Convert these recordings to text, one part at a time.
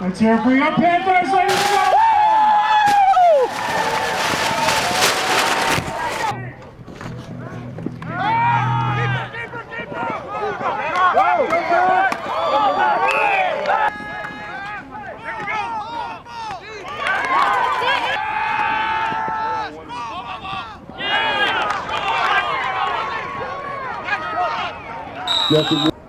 Let's hear it for your Panthers, ladies and gentlemen! Justin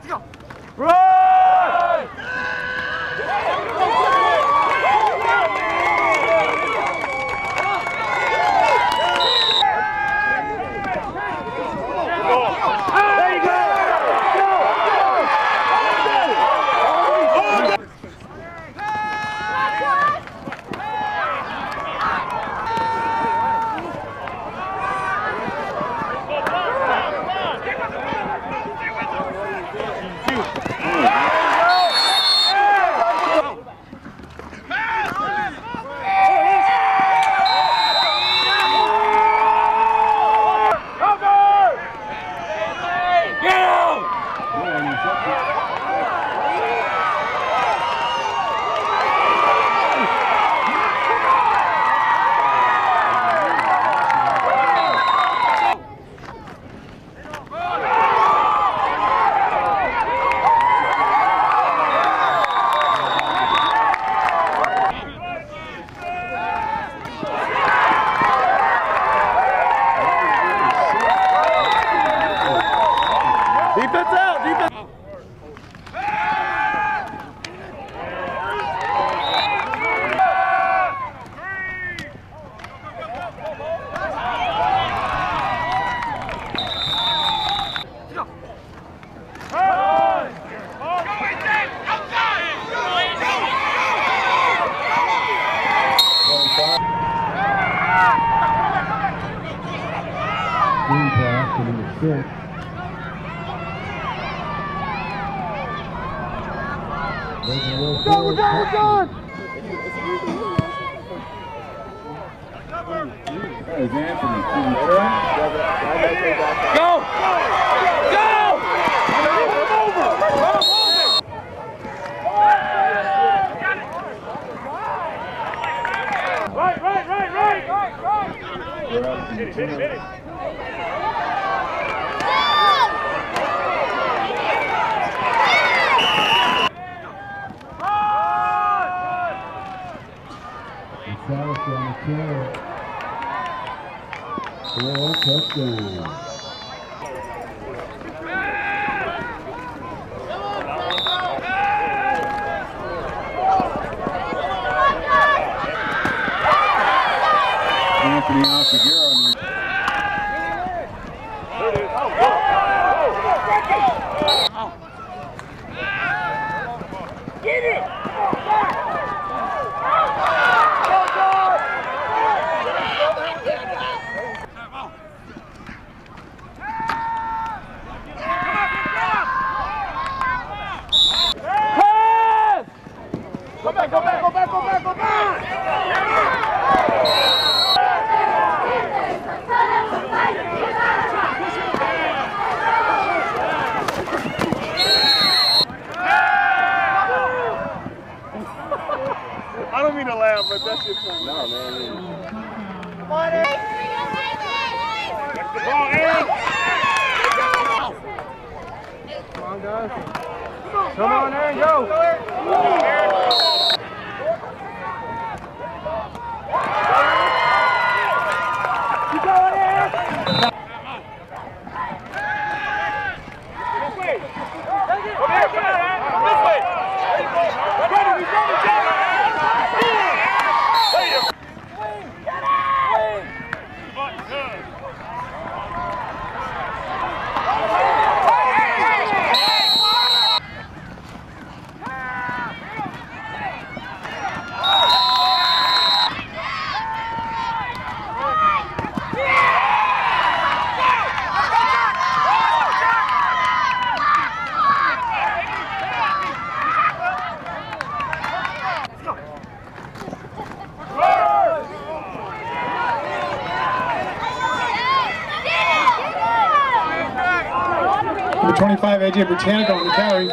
Green pass to number six. Making a little forward pass. That is Anthony. Go! Go! Right, right, right, right! They're up to ten. Gonzalez on the carry. Throw, touchdown. The Pass! Go back, go back, go back, go back, go back! I don't mean to laugh, but that's just funny. No, man. That's the ball, Aaron. Come on, guys. Come on, Aaron, go. Keep Number 25, AJ Britanico on the carry.